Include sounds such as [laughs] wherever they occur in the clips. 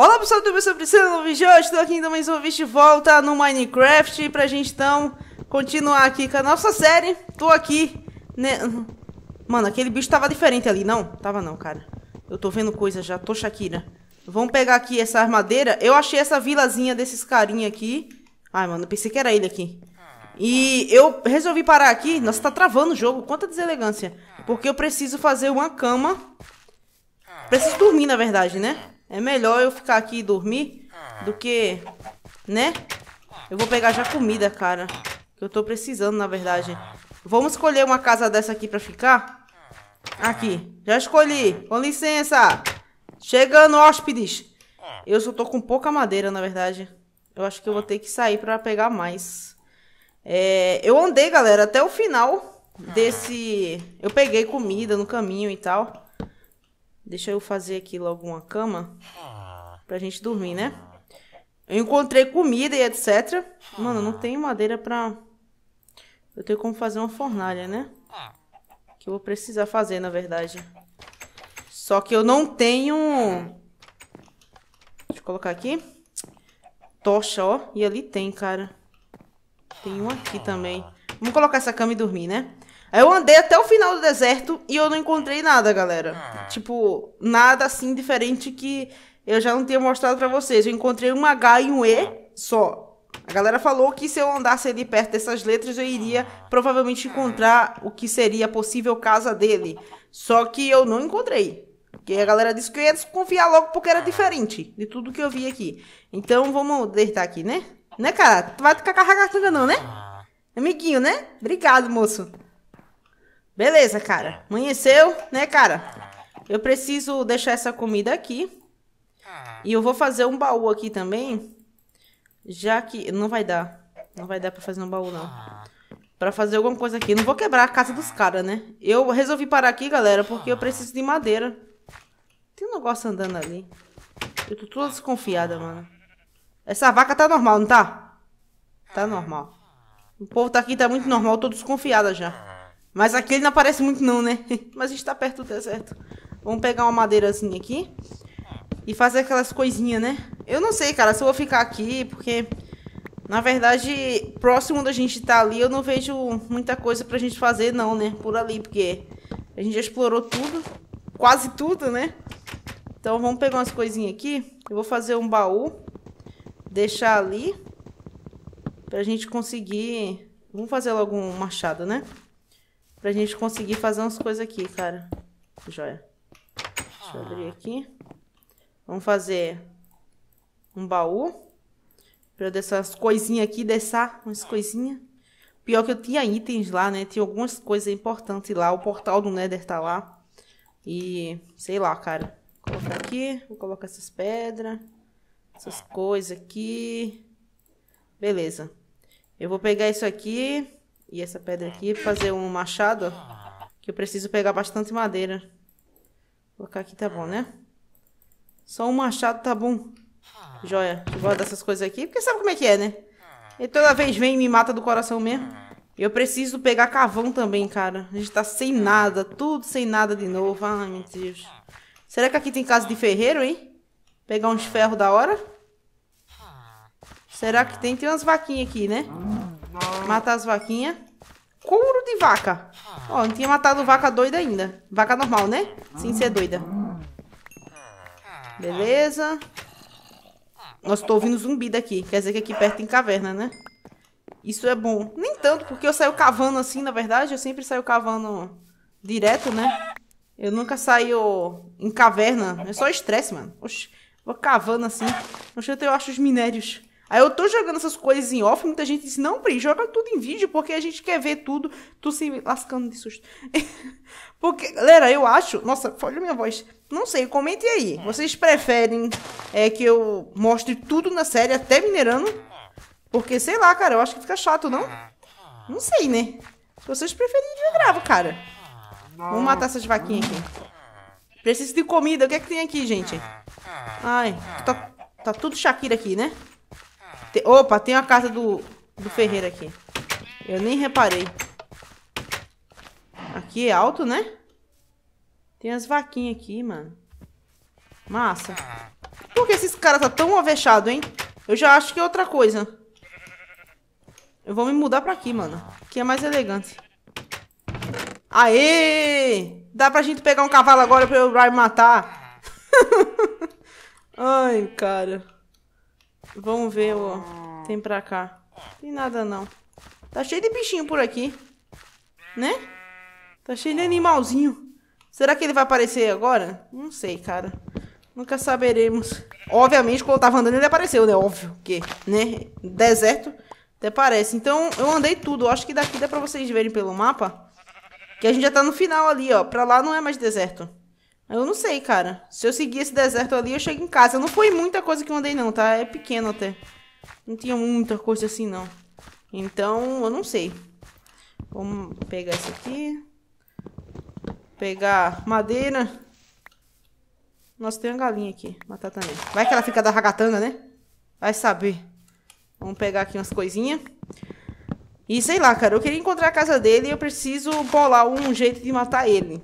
Olá pessoal, tudo bem? Eu sou Priscila no vídeo hoje, estou aqui ainda mais uma vez de volta no Minecraft pra gente então continuar aqui com a nossa série. Tô aqui, né? Mano, aquele bicho tava diferente ali, não? Tava não, cara. Eu tô vendo coisa já, tô Shakira. Vamos pegar aqui essa armadeira. Eu achei essa vilazinha desses carinha aqui. Ai, mano, pensei que era ele aqui. E eu resolvi parar aqui. Nossa, tá travando o jogo. Quanta deselegância. Porque eu preciso fazer uma cama. Preciso dormir, na verdade, né? É melhor eu ficar aqui e dormir do que, né? Eu vou pegar já comida, cara. Que eu tô precisando, na verdade. Vamos escolher uma casa dessa aqui pra ficar? Aqui. Já escolhi. Com licença. Chegando, hóspedes. Eu só tô com pouca madeira, na verdade. Eu acho que eu vou ter que sair pra pegar mais. É, eu andei, galera, até o final desse... Eu peguei comida no caminho e tal. Deixa eu fazer aqui logo uma cama. Pra gente dormir, né? Eu encontrei comida e etc. Mano, não tenho madeira pra... Eu tenho como fazer uma fornalha, né? Que eu vou precisar fazer, na verdade. Só que eu não tenho... Deixa eu colocar aqui. Tocha, ó. E ali tem, cara. Tem um aqui também. Vamos colocar essa cama e dormir, né? Aí eu andei até o final do deserto e eu não encontrei nada, galera. Tipo, nada assim diferente que eu já não tinha mostrado pra vocês. Eu encontrei um H e um E só. A galera falou que se eu andasse ali perto dessas letras, eu iria provavelmente encontrar o que seria a possível casa dele. Só que eu não encontrei. Porque a galera disse que eu ia desconfiar logo porque era diferente de tudo que eu vi aqui. Então vamos deitar aqui, né? Né, cara? Tu vai ficar carregando não, né? Amiguinho, né? Obrigado, moço. Beleza, cara. Amanheceu, né, cara? Eu preciso deixar essa comida aqui. E eu vou fazer um baú aqui também. Já que... Não vai dar. Não vai dar pra fazer um baú, não. Pra fazer alguma coisa aqui. Não vou quebrar a casa dos caras, né? Eu resolvi parar aqui, galera, porque eu preciso de madeira. Tem um negócio andando ali. Eu tô toda desconfiada, mano. Essa vaca tá normal, não tá? Tá normal. O povo tá aqui, tá muito normal. Eu tô desconfiada já. Mas aqui ele não aparece muito não, né? [laughs] Mas a gente tá perto do deserto. Vamos pegar uma madeirazinha aqui. E fazer aquelas coisinhas, né? Eu não sei, cara, se eu vou ficar aqui, porque... Na verdade, próximo da gente tá ali, eu não vejo muita coisa pra gente fazer, não, né? Por ali, porque a gente já explorou tudo. Quase tudo, né? Então, vamos pegar umas coisinhas aqui. Eu vou fazer um baú. Deixar ali. Pra gente conseguir... Vamos fazer logo um machado, né? Pra gente conseguir fazer umas coisas aqui, cara. Joia. Deixa eu abrir aqui. Vamos fazer um baú. Pra eu deixar as coisinhas aqui, deixar umas coisinhas. Pior que eu tinha itens lá, né? Tinha algumas coisas importantes lá. O portal do Nether tá lá. E, sei lá, cara. Vou colocar aqui. Vou colocar essas pedras. Essas coisas aqui. Beleza. Eu vou pegar isso aqui. E essa pedra aqui, fazer um machado, ó, que eu preciso pegar bastante madeira. Vou colocar aqui tá bom, né? Só um machado tá bom. Joia. Eu gosto dessas coisas aqui, porque sabe como é que é, né? E toda vez vem e me mata do coração mesmo. Eu preciso pegar cavão também, cara. A gente tá sem nada, tudo sem nada de novo. Ai, meu Deus. Será que aqui tem casa de ferreiro, hein? Pegar uns ferros da hora? Será que tem? Tem umas vaquinhas aqui, né? Matar as vaquinhas. Couro de vaca. Ó, não tinha matado vaca doida ainda. Vaca normal, né? Sem ser doida. Beleza. Nossa, tô ouvindo zumbi daqui. Quer dizer que aqui perto tem caverna, né? Isso é bom. Nem tanto, porque eu saio cavando assim, na verdade. Eu sempre saio cavando direto, né? Eu nunca saio em caverna. É só estresse, mano. Oxi, vou cavando assim. Oxe, eu acho os minérios. Aí eu tô jogando essas coisas em off, muita gente disse, não, Pri, joga tudo em vídeo, porque a gente quer ver tudo, tu se lascando de susto. [laughs] porque, galera, eu acho, nossa, olha minha voz, não sei, comentem aí, vocês preferem é, que eu mostre tudo na série, até minerando? Porque, sei lá, cara, eu acho que fica chato, não? Não sei, né? Se vocês preferirem, eu gravo, cara. Vamos matar essas vaquinhas aqui. Preciso de comida, o que é que tem aqui, gente? Ai, tá, tá tudo Shakira aqui, né? Te... Opa, tem a casa do, do ferreiro aqui. Eu nem reparei. Aqui é alto, né? Tem as vaquinhas aqui, mano. Massa. Por que esse cara tá tão avexado, hein? Eu já acho que é outra coisa. Eu vou me mudar pra aqui, mano. Que é mais elegante. Aê! Dá pra gente pegar um cavalo agora pra eu matar. [laughs] Ai, cara. Vamos ver o... Tem pra cá. Tem nada, não. Tá cheio de bichinho por aqui. Né? Tá cheio de animalzinho. Será que ele vai aparecer agora? Não sei, cara. Nunca saberemos. Obviamente, quando eu tava andando, ele apareceu, né? Óbvio que, né? Deserto, até parece. Então, eu andei tudo. Eu acho que daqui dá pra vocês verem pelo mapa. Que a gente já tá no final ali, ó. Pra lá não é mais deserto. Eu não sei, cara. Se eu seguir esse deserto ali, eu chego em casa. Não foi muita coisa que eu andei, não, tá? É pequeno até. Não tinha muita coisa assim, não. Então, eu não sei. Vamos pegar esse aqui. Pegar madeira. Nossa, tem uma galinha aqui. Matar também. Vai que ela fica da ragatanga, né? Vai saber. Vamos pegar aqui umas coisinhas. E sei lá, cara. Eu queria encontrar a casa dele e eu preciso bolar um jeito de matar ele.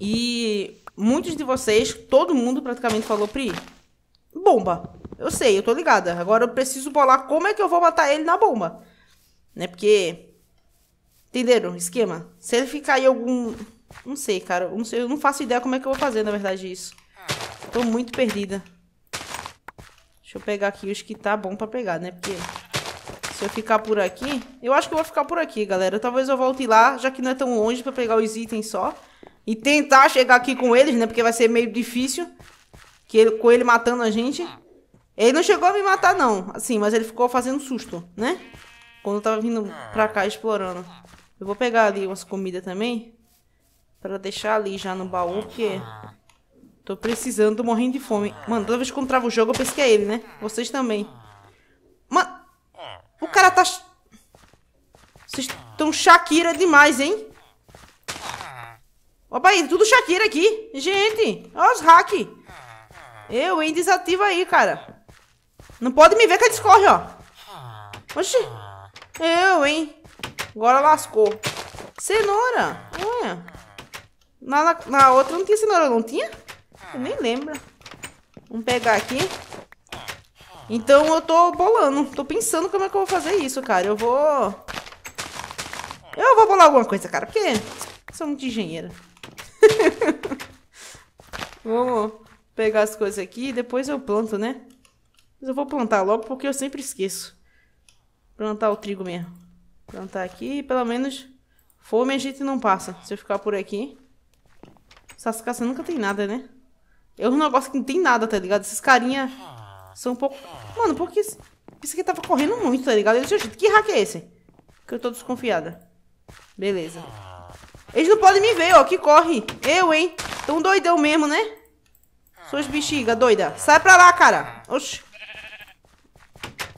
E muitos de vocês, todo mundo praticamente falou, Pri, bomba. Eu sei, eu tô ligada. Agora eu preciso bolar como é que eu vou matar ele na bomba. Né? Porque. Entenderam esquema? Se ele ficar aí algum. Não sei, cara. Eu não, sei, eu não faço ideia como é que eu vou fazer, na verdade, isso. Tô muito perdida. Deixa eu pegar aqui os que tá bom pra pegar, né? Porque se eu ficar por aqui... Eu acho que eu vou ficar por aqui, galera. Talvez eu volte lá, já que não é tão longe pra pegar os itens só. E tentar chegar aqui com eles, né? Porque vai ser meio difícil. Que ele, com ele matando a gente. Ele não chegou a me matar, não. Assim, mas ele ficou fazendo susto, né? Quando eu tava vindo pra cá explorando. Eu vou pegar ali umas comidas também. Pra deixar ali já no baú, porque... Tô precisando, tô morrendo de fome. Mano, toda vez que eu travo o jogo, eu penso que é ele, né? Vocês também. Mano, o cara tá... Vocês estão Shakira demais, hein? Opa aí, tudo Shakira aqui. Gente, olha os hack. Eu, hein? Desativa aí, cara. Não pode me ver que discorre, ó. Oxi. Eu, hein? Agora lascou. Cenoura. Olha. Na, na, na, outra não tinha cenoura, não tinha? Eu nem lembro. Vamos pegar aqui. Então eu tô bolando. Tô pensando como é que eu vou fazer isso, cara. Eu vou... Eu vou bolar alguma coisa, cara. Porque sou muito engenheira. [laughs] Vamos pegar as coisas aqui e depois eu planto, né? Mas eu vou plantar logo porque eu sempre esqueço. Plantar o trigo mesmo. Plantar aqui e pelo menos fome a gente não passa. Se eu ficar por aqui. Essas caças nunca tem nada, né? É um negócio que não tem nada, tá ligado? Esses carinha são um pouco... Mano, porque isso aqui tava correndo muito, tá ligado? Eu disse, que hack é esse? Que eu tô desconfiada. Beleza. Eles não podem me ver, ó, que corre. Eu, hein? Tão doidão mesmo, né? Suas bexigas, doida. Sai pra lá, cara. Oxi.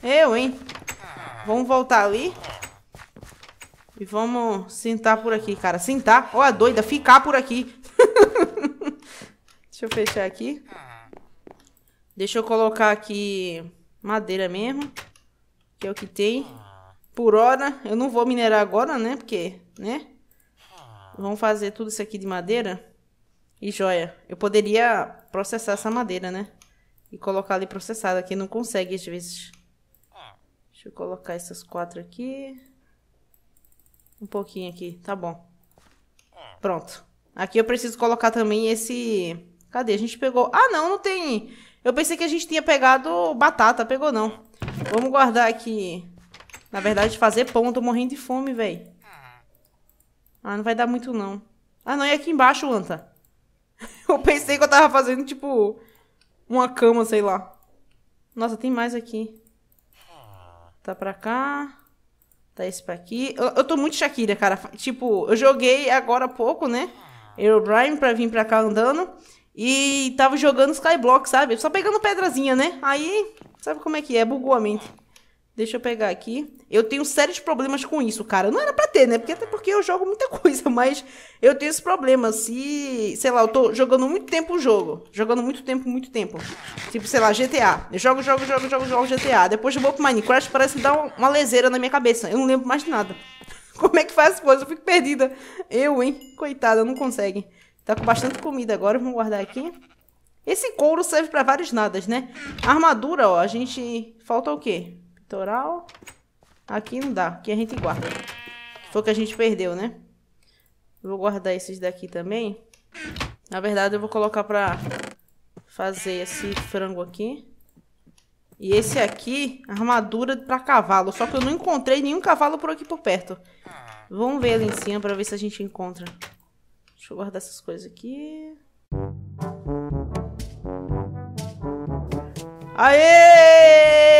Eu, hein? Vamos voltar ali. E vamos sentar por aqui, cara. Sentar? Ó, a doida, ficar por aqui. [laughs] Deixa eu fechar aqui. Deixa eu colocar aqui madeira mesmo. Que é o que tem. Por hora, eu não vou minerar agora, né? Porque, né? Vamos fazer tudo isso aqui de madeira. E joia. Eu poderia processar essa madeira, né? E colocar ali processada, que não consegue às vezes. Deixa eu colocar essas quatro aqui. Um pouquinho aqui, tá bom. Pronto. Aqui eu preciso colocar também esse... Cadê? A gente pegou... Ah, não, não tem... Eu pensei que a gente tinha pegado batata, pegou não. Vamos guardar aqui... Na verdade, fazer pão, eu tô morrendo de fome, velho. Ah, não vai dar muito, não. Ah, não, e aqui embaixo, Anta? [laughs] eu pensei que eu tava fazendo, tipo, uma cama, sei lá. Nossa, tem mais aqui. Tá pra cá. Tá esse pra aqui. Eu, eu tô muito Shakira, cara. Tipo, eu joguei agora há pouco, né? Aerobrine pra vir pra cá andando. E tava jogando Skyblock, sabe? Só pegando pedrazinha, né? Aí, sabe como é que é? Bugou a mente. Deixa eu pegar aqui. Eu tenho sérios problemas com isso, cara. Não era pra ter, né? Porque até porque eu jogo muita [laughs] coisa, mas eu tenho esse problema. Se, sei lá, eu tô jogando muito tempo o jogo. Jogando muito tempo, muito tempo. Tipo, sei lá, GTA. Eu jogo, jogo, jogo, jogo, jogo GTA. Depois eu vou pro Minecraft, parece dá uma leseira na minha cabeça. Eu não lembro mais de nada. [laughs] Como é que faz as coisas? Eu fico perdida. Eu, hein? Coitada, não consegue. Tá com bastante comida agora. Vamos guardar aqui. Esse couro serve pra vários nadas, né? Armadura, ó, a gente... Falta o quê? Pitoral. Aqui não dá, aqui a gente guarda. Foi o que a gente perdeu, né? Vou guardar esses daqui também. Na verdade, eu vou colocar pra fazer esse frango aqui. E esse aqui, armadura pra cavalo. Só que eu não encontrei nenhum cavalo por aqui por perto. Vamos ver ali em cima pra ver se a gente encontra. Deixa eu guardar essas coisas aqui. Aê!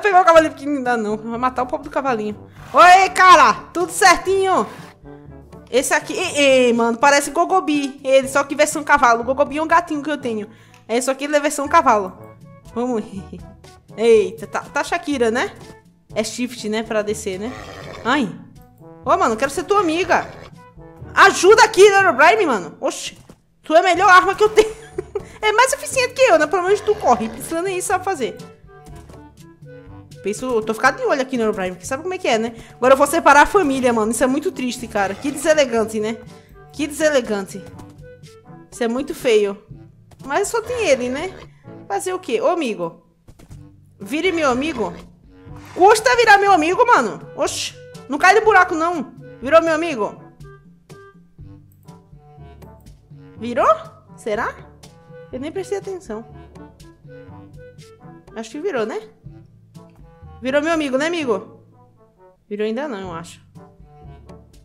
Pra pegar o cavalinho pequenininho? Dá não. Vai matar o pobre do cavalinho. Oi, cara! Tudo certinho? Esse aqui... Ei, mano, parece Gogobi. Ele, só que versão cavalo. Gogobi é um gatinho que eu tenho. É só que ele é versão cavalo. Vamos. [laughs] Eita, tá, tá Shakira, né? É shift, né? Pra descer, né? Ai. Ô, mano, quero ser tua amiga. Ajuda aqui, Neurobrime, mano. Oxi. Tu é a melhor arma que eu tenho. [laughs] é mais eficiente que eu, né? Pelo menos tu corre. Precisa nem sabe fazer. Penso, eu tô ficando de olho aqui no Neurobrime, porque sabe como é que é, né? Agora eu vou separar a família, mano. Isso é muito triste, cara. Que deselegante, né? Que deselegante. Isso é muito feio. Mas só tem ele, né? Fazer o quê? Ô, amigo. Vire meu amigo. Custa virar meu amigo, mano. Oxi. Não cai do buraco, não. Virou meu amigo? Virou? Será? Eu nem prestei atenção. Acho que virou, né? Virou meu amigo, né, amigo? Virou ainda não, eu acho.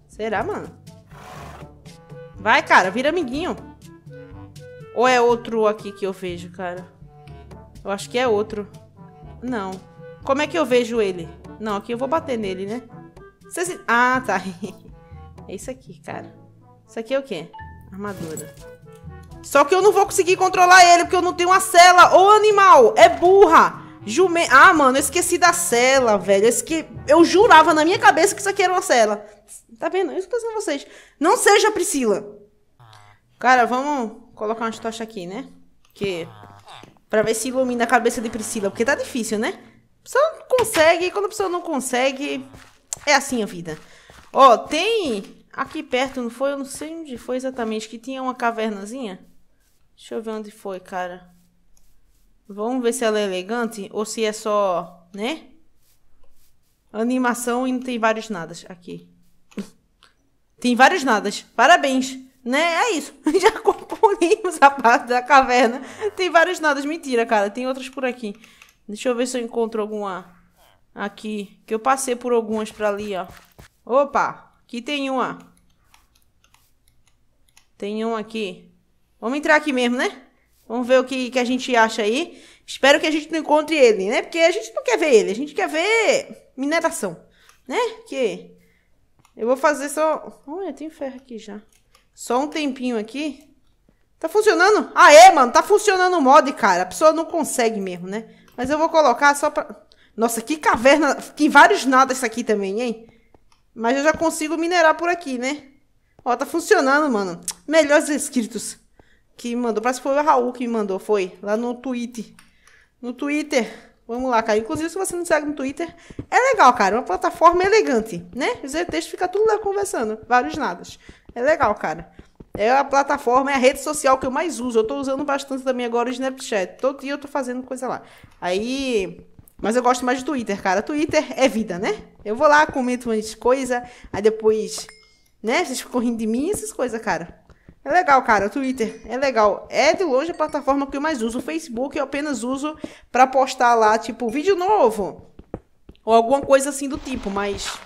Será, mano? Vai, cara, vira amiguinho. Ou é outro aqui que eu vejo, cara? Eu acho que é outro. Não. Como é que eu vejo ele? Não, aqui eu vou bater nele, né? Ah, tá. [laughs] é isso aqui, cara. Isso aqui é o quê? Armadura. Só que eu não vou conseguir controlar ele, porque eu não tenho uma cela. Ô, animal, é burra. Jume... Ah, mano, eu esqueci da cela, velho. Eu, esque... eu jurava na minha cabeça que isso aqui era uma cela. Tá vendo? Eu dizendo vocês. Não seja Priscila. Cara, vamos colocar umas tochas aqui, né? Que... Pra ver se ilumina a cabeça de Priscila. Porque tá difícil, né? A pessoa não consegue. Quando a pessoa não consegue... É assim a vida. Ó, tem... Aqui perto, não foi? Eu não sei onde foi exatamente. Que tinha uma cavernazinha. Deixa eu ver onde foi, cara. Vamos ver se ela é elegante. Ou se é só... Né? Animação e não tem vários nadas. Aqui. tem vários nadas. Parabéns. Né? É isso. [laughs] Já concluímos a parte da caverna. Tem vários nadas. Mentira, cara. Tem outras por aqui. Deixa eu ver se eu encontro alguma aqui. Que eu passei por algumas pra ali, ó. Opa! Aqui tem uma. Tem um aqui. Vamos entrar aqui mesmo, né? Vamos ver o que, que a gente acha aí. Espero que a gente não encontre ele, né? Porque a gente não quer ver ele. A gente quer ver mineração, né? Que eu vou fazer só... Olha, tem ferro aqui já. Só um tempinho aqui. Tá funcionando? É, mano. Tá funcionando o mod, cara. A pessoa não consegue mesmo, né? Mas eu vou colocar só pra... Nossa, que caverna. Que vários nada isso aqui também, hein? Mas eu já consigo minerar por aqui, né? Ó, tá funcionando, mano. Melhores inscritos. Que me mandou. Parece que foi o Raul que me mandou. Foi. Lá no Twitter. No Twitter. Vamos lá, cara. Inclusive, se você não segue no Twitter, é legal, cara. Uma plataforma elegante, né? O texto fica tudo lá conversando. Vários nadas. É legal, cara. É a plataforma, é a rede social que eu mais uso. Eu tô usando bastante também agora o Snapchat. Todo dia eu tô fazendo coisa lá. Aí. Mas eu gosto mais de Twitter, cara. Twitter é vida, né? Eu vou lá, comento umas coisas, aí depois. Né? Vocês ficam rindo de mim essas coisas, cara. É legal, cara. O Twitter é legal. É de longe a plataforma que eu mais uso. O Facebook eu apenas uso pra postar lá, tipo, vídeo novo. Ou alguma coisa assim do tipo, mas.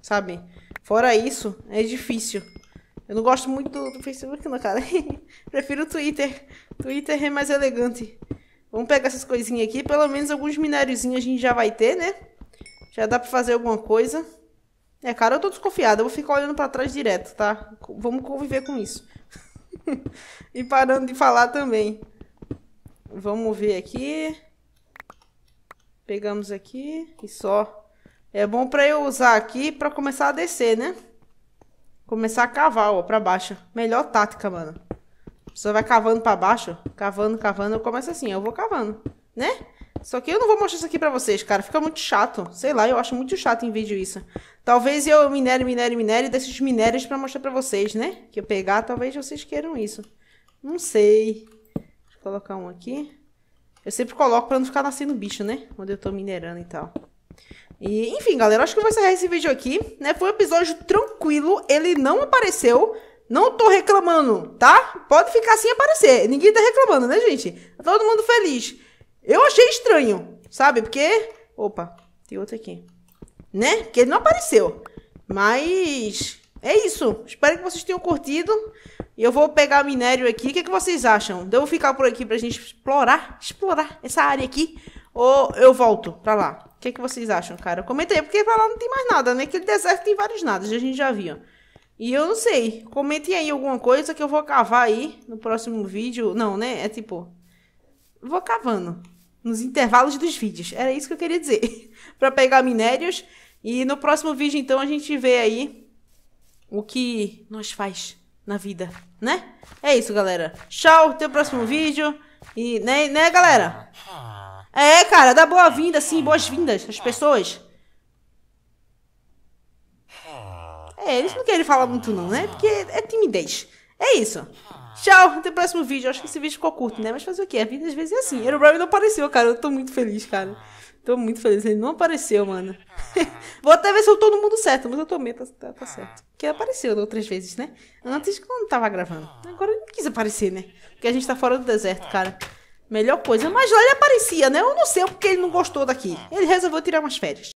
Sabe? Fora isso, é difícil. Eu não gosto muito do, do Facebook, não, cara. [laughs] Prefiro o Twitter. Twitter é mais elegante. Vamos pegar essas coisinhas aqui. Pelo menos alguns minériozinhos a gente já vai ter, né? Já dá pra fazer alguma coisa. É, cara, eu tô desconfiada. Eu vou ficar olhando pra trás direto, tá? Vamos conviver com isso. [laughs] e parando de falar também. Vamos ver aqui. Pegamos aqui e só. É bom pra eu usar aqui pra começar a descer, né? Começar a cavar, ó, pra baixo. Melhor tática, mano. Você vai cavando pra baixo, cavando, cavando. Eu começo assim, eu vou cavando, né? Só que eu não vou mostrar isso aqui pra vocês, cara. Fica muito chato. Sei lá, eu acho muito chato em vídeo isso. Talvez eu minere, minere, minere desses minérios pra mostrar pra vocês, né? Que eu pegar, talvez vocês queiram isso. Não sei. Deixa eu colocar um aqui. Eu sempre coloco pra não ficar nascendo bicho, né? Quando eu tô minerando e tal. E, enfim, galera, acho que eu vou encerrar esse vídeo aqui, né? Foi um episódio tranquilo, ele não apareceu. Não tô reclamando, tá? Pode ficar sem aparecer. Ninguém tá reclamando, né, gente? Tá todo mundo feliz. Eu achei estranho, sabe? Porque... Opa, tem outro aqui. Né? Porque ele não apareceu. Mas... É isso. Espero que vocês tenham curtido. E eu vou pegar minério aqui. O que, é que vocês acham? Devo ficar por aqui pra gente explorar? Explorar essa área aqui? Ou eu volto pra lá? O que, é que vocês acham, cara? Comenta aí, porque pra lá não tem mais nada, né? Aquele deserto tem vários nadas, a gente já viu. E eu não sei. Comentem aí alguma coisa que eu vou cavar aí no próximo vídeo. Não, né? É tipo... Vou cavando. Nos intervalos dos vídeos. Era isso que eu queria dizer. [laughs] pra pegar minérios. E no próximo vídeo, então, a gente vê aí o que nós faz na vida, né? É isso, galera. Tchau, até o próximo vídeo. E, né, né, galera? É, cara, dá boa-vinda, sim, boas-vindas às pessoas. É, eles não querem falar muito não, né? Porque é timidez. É isso. Tchau, até o próximo vídeo. Acho que esse vídeo ficou curto, né? Mas fazer o quê? A vida às vezes é assim. Brown não apareceu, cara. Eu tô muito feliz, cara. Tô muito feliz. Ele não apareceu, mano. [laughs] Vou até ver se eu tô no mundo certo, mas eu tô meio, tá, tá, tá certo. Porque apareceu outras vezes, né? Antes que eu não tava gravando. Agora ele não quis aparecer, né? Porque a gente tá fora do deserto, cara. Melhor coisa. Mas lá ele aparecia, né? Eu não sei porque ele não gostou daqui. Ele resolveu tirar umas férias.